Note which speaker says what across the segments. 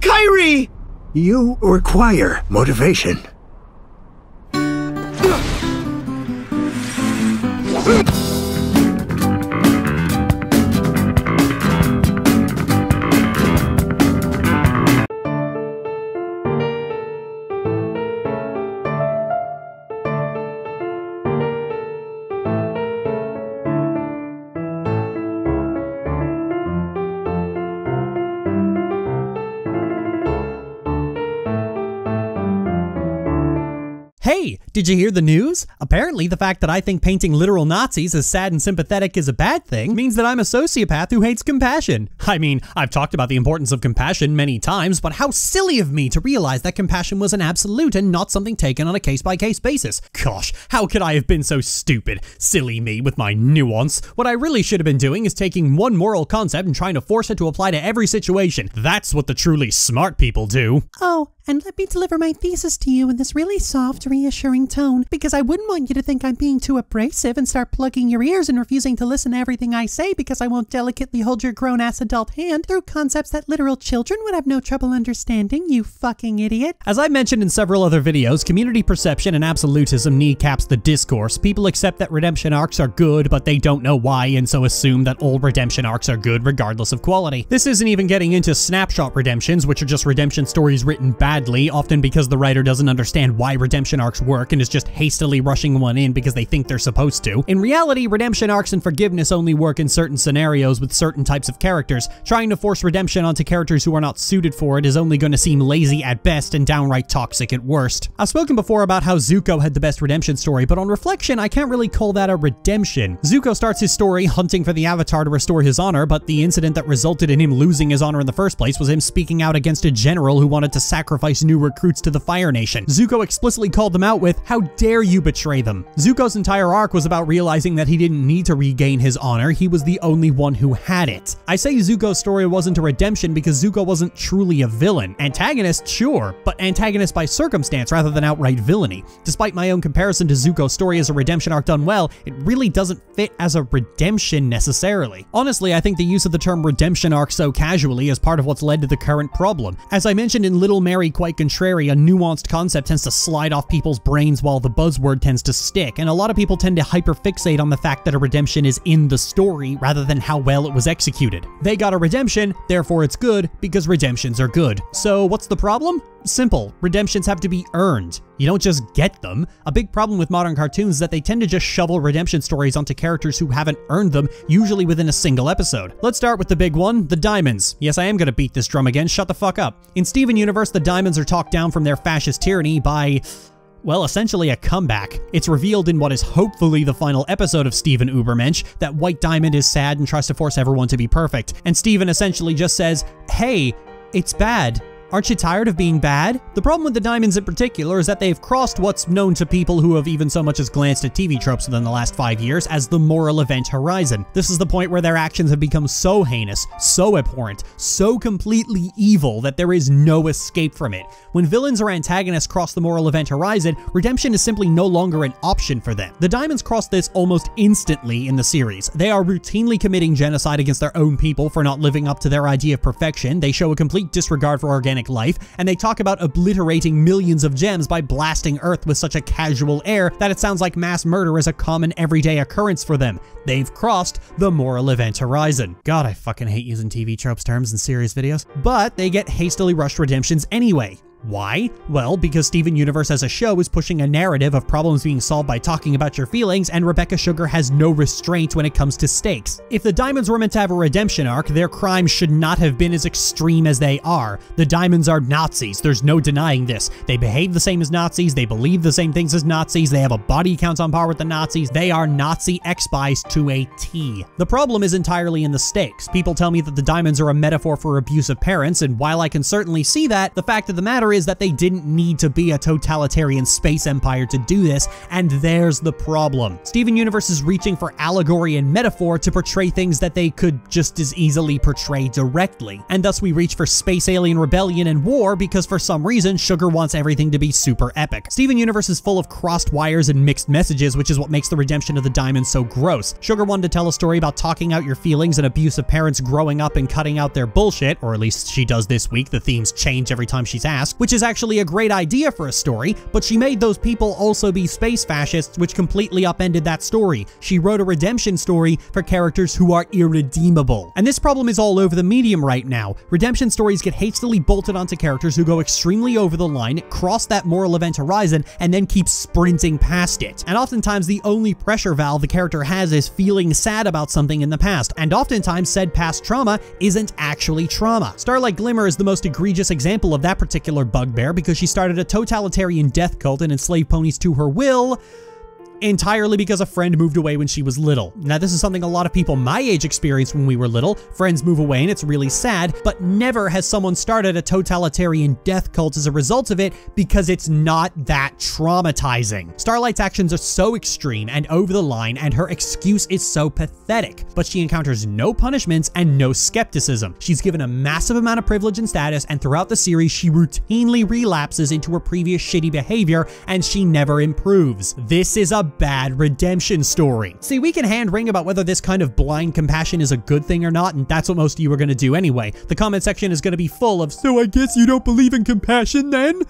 Speaker 1: Kairi!
Speaker 2: You require motivation.
Speaker 3: Did you hear the news? Apparently, the fact that I think painting literal Nazis as sad and sympathetic is a bad thing means that I'm a sociopath who hates compassion. I mean, I've talked about the importance of compassion many times, but how silly of me to realize that compassion was an absolute and not something taken on a case by case basis. Gosh, how could I have been so stupid? Silly me with my nuance. What I really should have been doing is taking one moral concept and trying to force it to apply to every situation. That's what the truly smart people do.
Speaker 4: Oh, and let me deliver my thesis to you in this really soft, reassuring tone, because I wouldn't want you to think I'm being too abrasive and start plugging your ears and refusing to listen to everything I say because I won't delicately hold your grown ass adult hand through concepts that literal children would have no trouble understanding, you fucking idiot.
Speaker 3: As I mentioned in several other videos, community perception and absolutism kneecaps the discourse. People accept that redemption arcs are good, but they don't know why, and so assume that all redemption arcs are good regardless of quality. This isn't even getting into snapshot redemptions, which are just redemption stories written badly, often because the writer doesn't understand why redemption arcs work and is just hastily rushing one in because they think they're supposed to. In reality, redemption arcs and forgiveness only work in certain scenarios with certain types of characters. Trying to force redemption onto characters who are not suited for it is only going to seem lazy at best and downright toxic at worst. I've spoken before about how Zuko had the best redemption story, but on reflection, I can't really call that a redemption. Zuko starts his story hunting for the Avatar to restore his honor, but the incident that resulted in him losing his honor in the first place was him speaking out against a general who wanted to sacrifice new recruits to the Fire Nation. Zuko explicitly called them out with, how dare you betray them? Zuko's entire arc was about realizing that he didn't need to regain his honor, he was the only one who had it. I say Zuko's story wasn't a redemption because Zuko wasn't truly a villain. Antagonist, sure, but antagonist by circumstance rather than outright villainy. Despite my own comparison to Zuko's story as a redemption arc done well, it really doesn't fit as a redemption necessarily. Honestly, I think the use of the term redemption arc so casually is part of what's led to the current problem. As I mentioned in Little Mary Quite Contrary, a nuanced concept tends to slide off people's brains while the buzzword tends to stick, and a lot of people tend to hyperfixate on the fact that a redemption is in the story rather than how well it was executed. They got a redemption, therefore it's good, because redemptions are good. So what's the problem? Simple. Redemptions have to be earned. You don't just get them. A big problem with modern cartoons is that they tend to just shovel redemption stories onto characters who haven't earned them, usually within a single episode. Let's start with the big one, the Diamonds. Yes, I am gonna beat this drum again, shut the fuck up. In Steven Universe, the Diamonds are talked down from their fascist tyranny by well, essentially a comeback. It's revealed in what is hopefully the final episode of Steven Ubermensch that White Diamond is sad and tries to force everyone to be perfect. And Steven essentially just says, hey, it's bad. Aren't you tired of being bad? The problem with the diamonds in particular is that they've crossed what's known to people who have even so much as glanced at TV tropes within the last five years as the moral event horizon. This is the point where their actions have become so heinous, so abhorrent, so completely evil that there is no escape from it. When villains or antagonists cross the moral event horizon, redemption is simply no longer an option for them. The diamonds cross this almost instantly in the series. They are routinely committing genocide against their own people for not living up to their idea of perfection. They show a complete disregard for organic life, and they talk about obliterating millions of gems by blasting Earth with such a casual air that it sounds like mass murder is a common everyday occurrence for them. They've crossed the moral event horizon. God, I fucking hate using TV tropes terms in serious videos. But they get hastily rushed redemptions anyway. Why? Well, because Steven Universe as a show is pushing a narrative of problems being solved by talking about your feelings, and Rebecca Sugar has no restraint when it comes to stakes. If the Diamonds were meant to have a redemption arc, their crimes should not have been as extreme as they are. The Diamonds are Nazis, there's no denying this. They behave the same as Nazis, they believe the same things as Nazis, they have a body count on par with the Nazis, they are Nazi expies to a T. The problem is entirely in the stakes. People tell me that the Diamonds are a metaphor for abusive parents, and while I can certainly see that, the fact of the matter is that they didn't need to be a totalitarian space empire to do this, and there's the problem. Steven Universe is reaching for allegory and metaphor to portray things that they could just as easily portray directly, and thus we reach for space alien rebellion and war because for some reason Sugar wants everything to be super epic. Steven Universe is full of crossed wires and mixed messages, which is what makes the redemption of the diamond so gross. Sugar wanted to tell a story about talking out your feelings and abusive parents growing up and cutting out their bullshit, or at least she does this week, the themes change every time she's asked, which is actually a great idea for a story, but she made those people also be space fascists, which completely upended that story. She wrote a redemption story for characters who are irredeemable. And this problem is all over the medium right now. Redemption stories get hastily bolted onto characters who go extremely over the line, cross that moral event horizon, and then keep sprinting past it. And oftentimes the only pressure valve the character has is feeling sad about something in the past, and oftentimes said past trauma isn't actually trauma. Starlight Glimmer is the most egregious example of that particular bugbear because she started a totalitarian death cult and enslaved ponies to her will, entirely because a friend moved away when she was little. Now, this is something a lot of people my age experienced when we were little. Friends move away and it's really sad, but never has someone started a totalitarian death cult as a result of it because it's not that traumatizing. Starlight's actions are so extreme and over the line, and her excuse is so pathetic, but she encounters no punishments and no skepticism. She's given a massive amount of privilege and status, and throughout the series, she routinely relapses into her previous shitty behavior and she never improves. This is a bad redemption story. See, we can hand wring about whether this kind of blind compassion is a good thing or not, and that's what most of you are going to do anyway. The comment section is going to be full of, so I guess you don't believe in compassion then?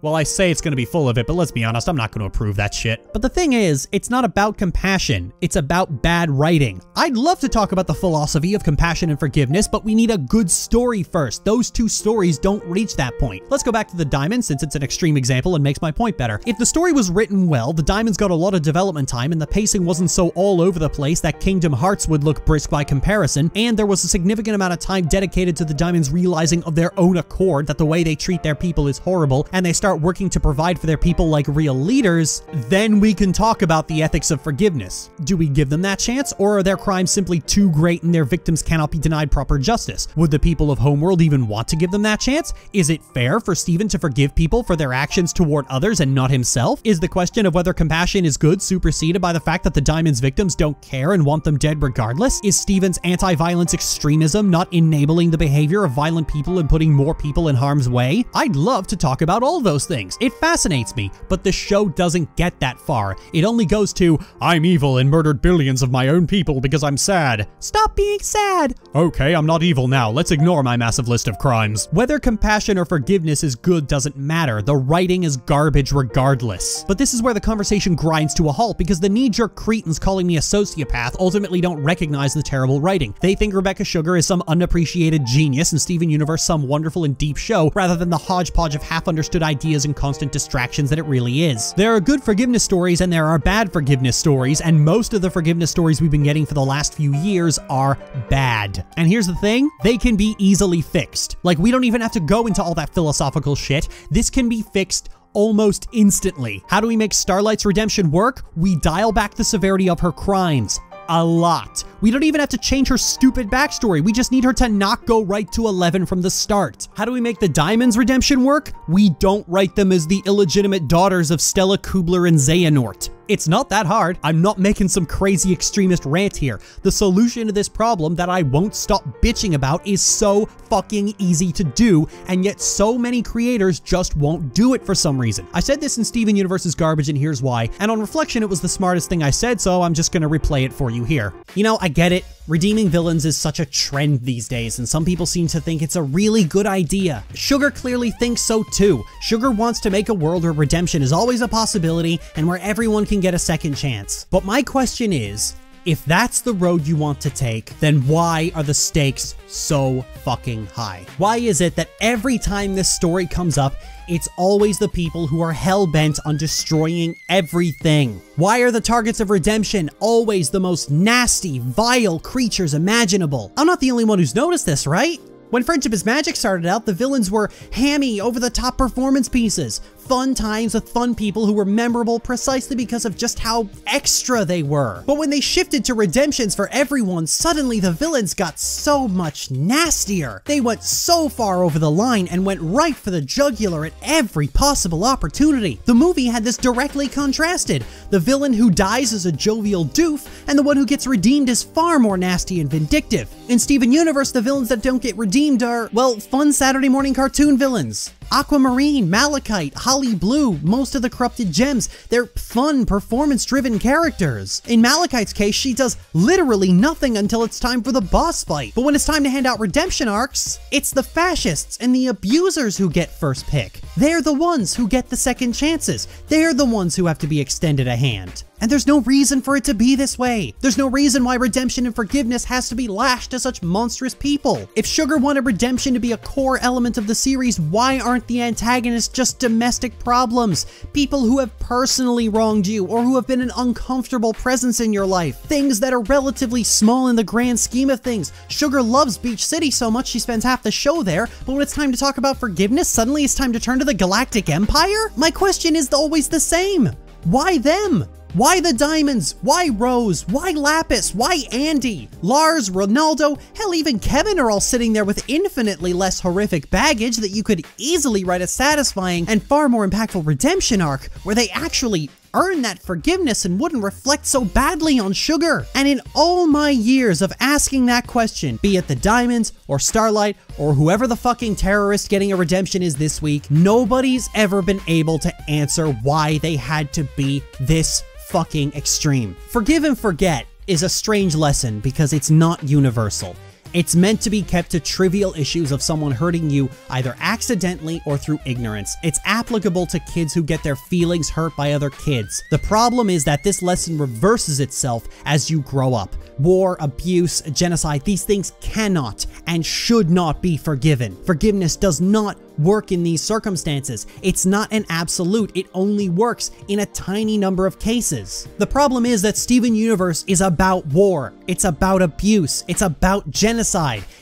Speaker 3: Well, I say it's to be full of it, but let's be honest, I'm not to approve that shit. But the thing is, it's not about compassion, it's about bad writing. I'd love to talk about the philosophy of compassion and forgiveness, but we need a good story first. Those two stories don't reach that point. Let's go back to the Diamond since it's an extreme example and makes my point better. If the story was written well, the Diamonds got a lot of development time and the pacing wasn't so all over the place that Kingdom Hearts would look brisk by comparison, and there was a significant amount of time dedicated to the Diamonds realizing of their own accord that the way they treat their people is horrible, and they start start working to provide for their people like real leaders, then we can talk about the ethics of forgiveness. Do we give them that chance, or are their crimes simply too great and their victims cannot be denied proper justice? Would the people of Homeworld even want to give them that chance? Is it fair for Steven to forgive people for their actions toward others and not himself? Is the question of whether compassion is good superseded by the fact that the Diamond's victims don't care and want them dead regardless? Is Steven's anti-violence extremism not enabling the behavior of violent people and putting more people in harm's way? I'd love to talk about all those things. It fascinates me, but the show doesn't get that far. It only goes to, I'm evil and murdered billions of my own people because I'm sad. Stop being sad! Okay, I'm not evil now. Let's ignore my massive list of crimes. Whether compassion or forgiveness is good doesn't matter. The writing is garbage regardless. But this is where the conversation grinds to a halt because the knee-jerk cretins calling me a sociopath ultimately don't recognize the terrible writing. They think Rebecca Sugar is some unappreciated genius and Steven Universe some wonderful and deep show rather than the hodgepodge of half-understood ideas and constant distractions that it really is. There are good forgiveness stories and there are bad forgiveness stories, and most of the forgiveness stories we've been getting for the last few years are bad. And here's the thing, they can be easily fixed. Like, we don't even have to go into all that philosophical shit. This can be fixed almost instantly. How do we make Starlight's redemption work? We dial back the severity of her crimes a lot. We don't even have to change her stupid backstory. We just need her to not go right to 11 from the start. How do we make the Diamonds redemption work? We don't write them as the illegitimate daughters of Stella Kubler and Xehanort. It's not that hard. I'm not making some crazy extremist rant here. The solution to this problem that I won't stop bitching about is so fucking easy to do, and yet so many creators just won't do it for some reason. I said this in Steven Universe's Garbage, and here's why. And on reflection, it was the smartest thing I said, so I'm just gonna replay it for you here. You know, I get it. Redeeming villains is such a trend these days, and some people seem to think it's a really good idea. Sugar clearly thinks so too. Sugar wants to make a world where redemption is always a possibility and where everyone can get a second chance. But my question is, if that's the road you want to take, then why are the stakes so fucking high? Why is it that every time this story comes up, it's always the people who are hell-bent on destroying everything. Why are the targets of redemption always the most nasty, vile creatures imaginable? I'm not the only one who's noticed this, right? When Friendship is Magic started out, the villains were hammy, over-the-top performance pieces, fun times with fun people who were memorable precisely because of just how extra they were. But when they shifted to redemptions for everyone, suddenly the villains got so much nastier. They went so far over the line and went right for the jugular at every possible opportunity. The movie had this directly contrasted. The villain who dies is a jovial doof, and the one who gets redeemed is far more nasty and vindictive. In Steven Universe, the villains that don't get redeemed are, well, fun Saturday morning cartoon villains. Aquamarine, Malachite, Holly Blue, most of the corrupted gems, they're fun, performance-driven characters. In Malachite's case, she does literally nothing until it's time for the boss fight. But when it's time to hand out redemption arcs, it's the fascists and the abusers who get first pick. They're the ones who get the second chances. They're the ones who have to be extended a hand. And there's no reason for it to be this way. There's no reason why redemption and forgiveness has to be lashed to such monstrous people. If Sugar wanted redemption to be a core element of the series, why aren't the antagonists just domestic problems? People who have personally wronged you or who have been an uncomfortable presence in your life. Things that are relatively small in the grand scheme of things. Sugar loves Beach City so much she spends half the show there, but when it's time to talk about forgiveness, suddenly it's time to turn to the Galactic Empire? My question is always the same. Why them? Why the Diamonds? Why Rose? Why Lapis? Why Andy? Lars, Ronaldo, hell even Kevin are all sitting there with infinitely less horrific baggage that you could easily write a satisfying and far more impactful redemption arc where they actually earn that forgiveness and wouldn't reflect so badly on Sugar. And in all my years of asking that question, be it the Diamonds or Starlight or whoever the fucking terrorist getting a redemption is this week, nobody's ever been able to answer why they had to be this fucking extreme. Forgive and forget is a strange lesson because it's not universal. It's meant to be kept to trivial issues of someone hurting you either accidentally or through ignorance. It's applicable to kids who get their feelings hurt by other kids. The problem is that this lesson reverses itself as you grow up. War, abuse, genocide, these things cannot and should not be forgiven. Forgiveness does not work in these circumstances. It's not an absolute, it only works in a tiny number of cases. The problem is that Steven Universe is about war, it's about abuse, it's about genocide,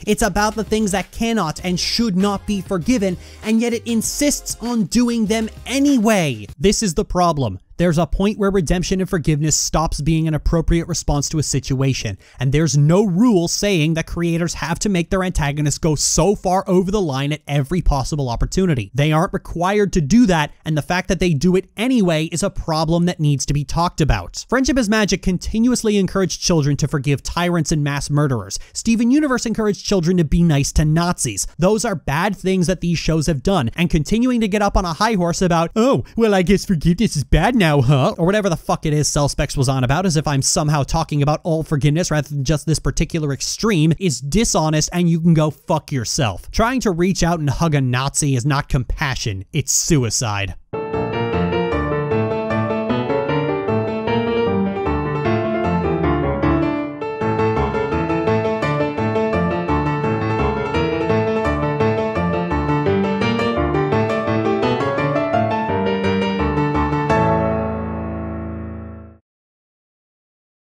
Speaker 3: it's about the things that cannot and should not be forgiven, and yet it insists on doing them anyway. This is the problem. There's a point where redemption and forgiveness stops being an appropriate response to a situation, and there's no rule saying that creators have to make their antagonists go so far over the line at every possible opportunity. They aren't required to do that, and the fact that they do it anyway is a problem that needs to be talked about. Friendship is Magic continuously encouraged children to forgive tyrants and mass murderers. Steven Universe encouraged children to be nice to Nazis. Those are bad things that these shows have done, and continuing to get up on a high horse about, oh, well, I guess forgiveness is bad now now, huh? Or whatever the fuck it is Cellspecs was on about, as if I'm somehow talking about all forgiveness rather than just this particular extreme, is dishonest and you can go fuck yourself. Trying to reach out and hug a Nazi is not compassion, it's suicide.